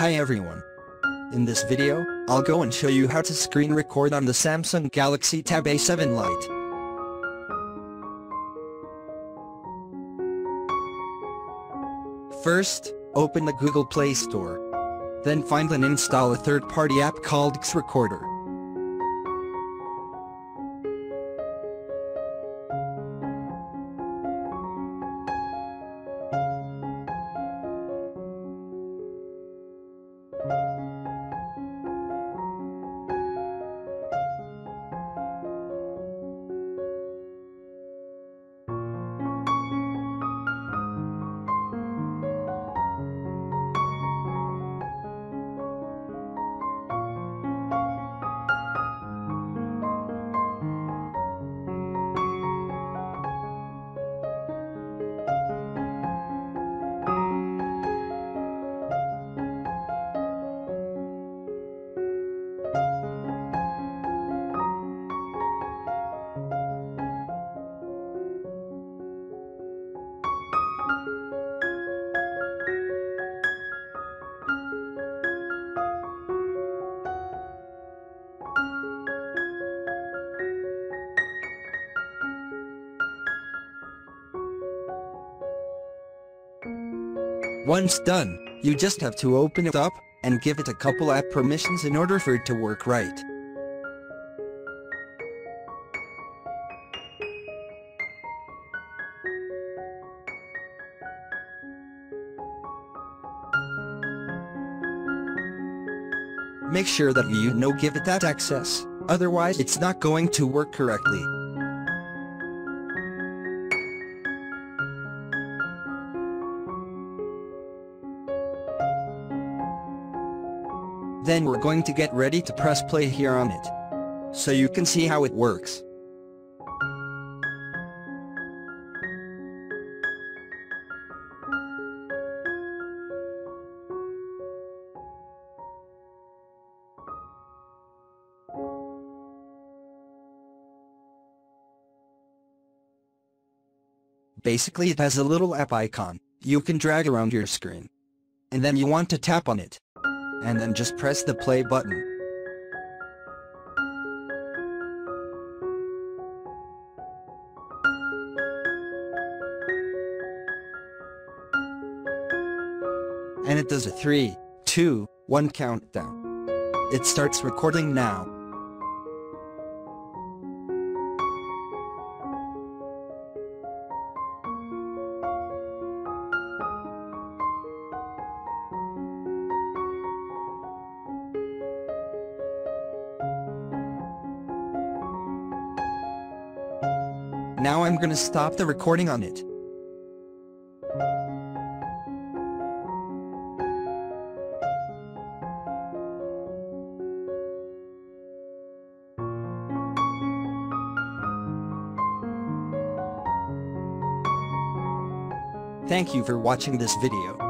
Hi everyone. In this video, I'll go and show you how to screen record on the Samsung Galaxy Tab A7 Lite. First, open the Google Play Store. Then find and install a third-party app called Xrecorder. Once done, you just have to open it up, and give it a couple app permissions in order for it to work right. Make sure that you know give it that access, otherwise it's not going to work correctly. Then we're going to get ready to press play here on it. So you can see how it works. Basically it has a little app icon, you can drag around your screen. And then you want to tap on it. And then just press the play button. And it does a 3, 2, 1 countdown. It starts recording now. Now I'm gonna stop the recording on it. Thank you for watching this video.